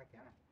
right there.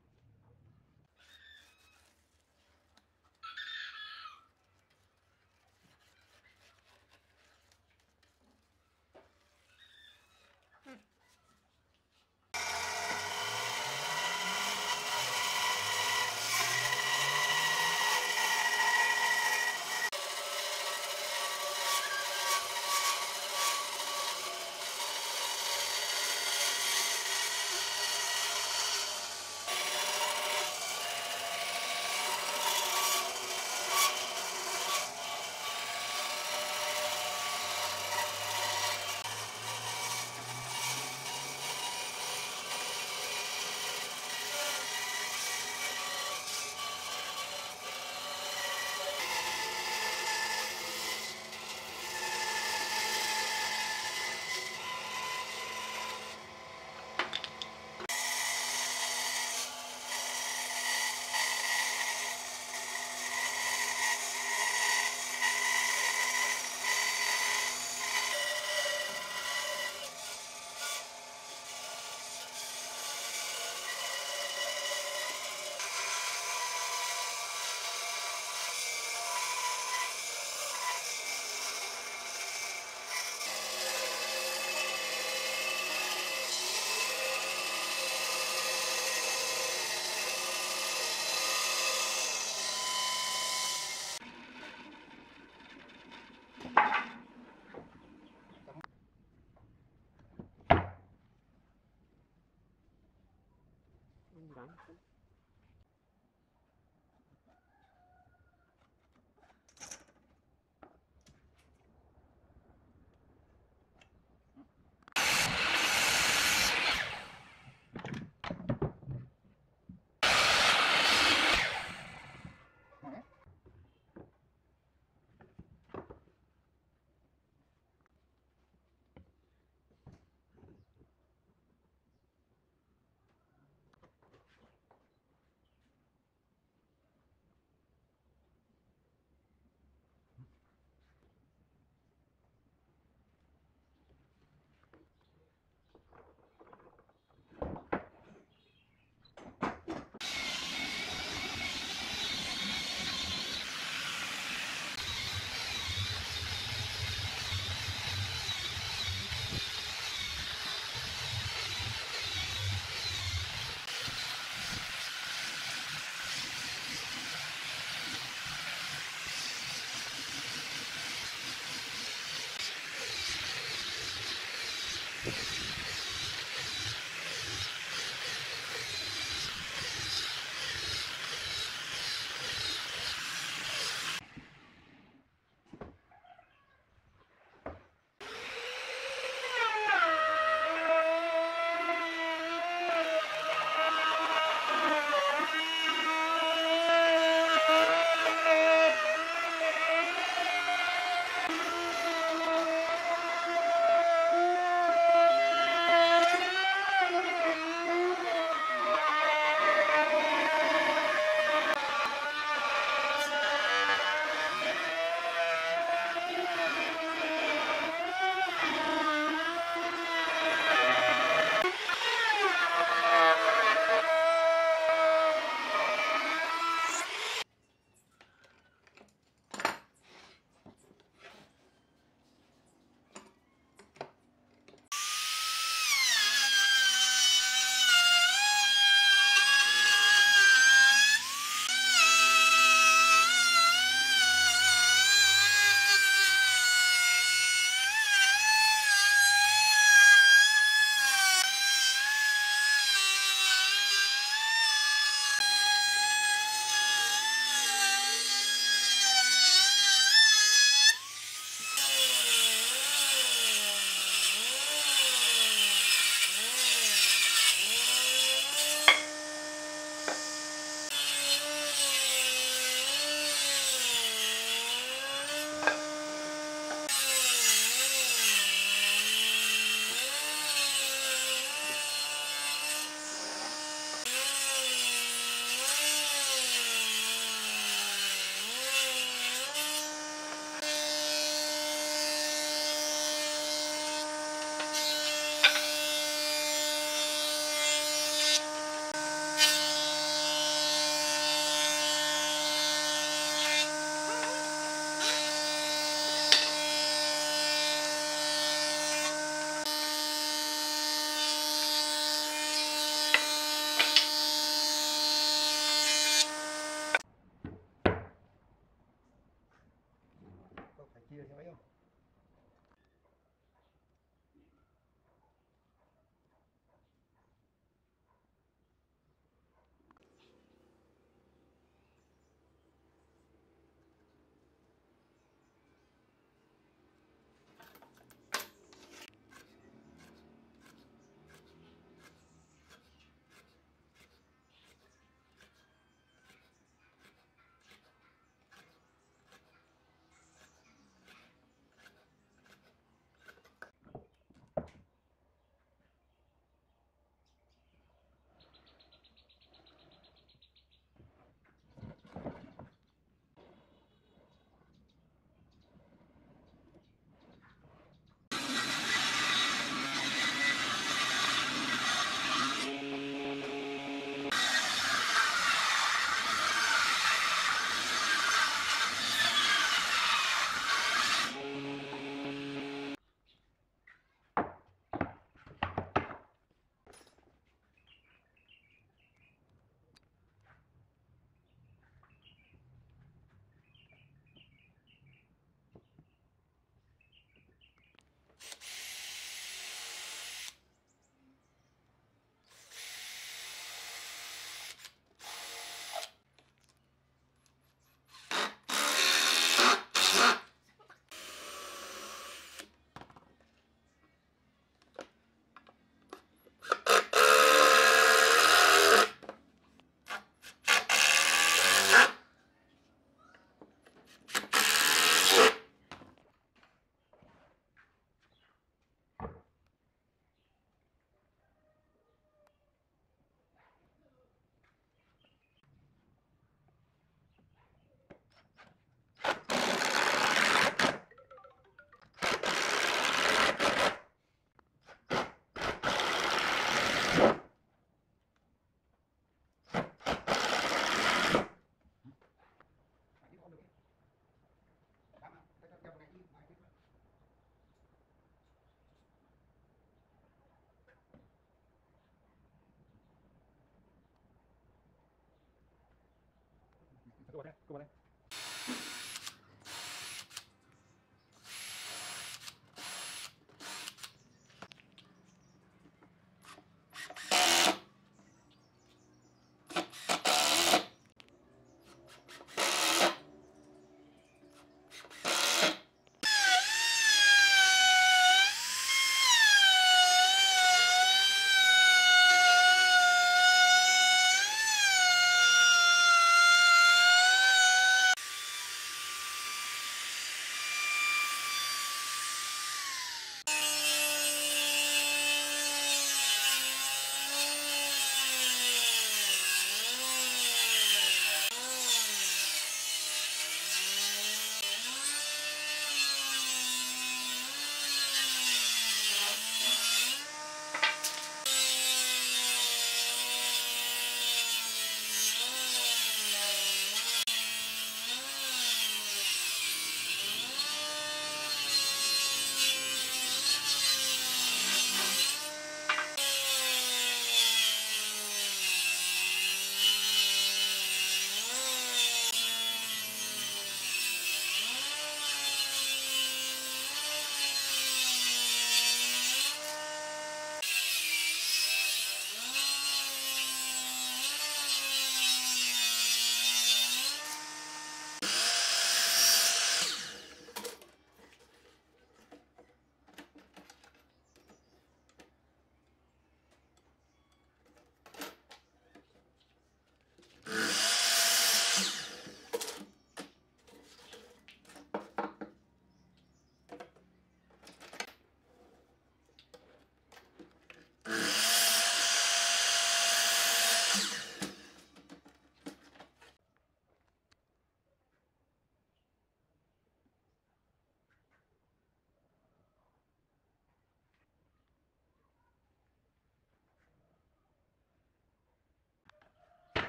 ごめんね。ご。